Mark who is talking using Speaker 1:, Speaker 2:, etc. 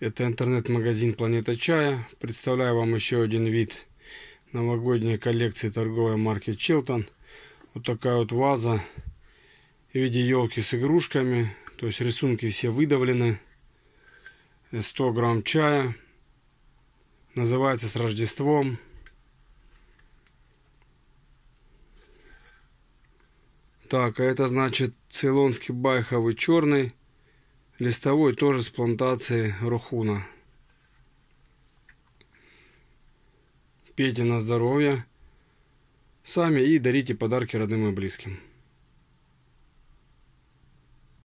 Speaker 1: Это интернет-магазин Планета Чая. Представляю вам еще один вид новогодней коллекции торговой марки Челтон. Вот такая вот ваза в виде елки с игрушками. То есть рисунки все выдавлены. 100 грамм чая. Называется с Рождеством. Так, а это значит цейлонский байховый черный. Листовой тоже с плантации Рухуна. Пейте на здоровье сами и дарите подарки родным и близким.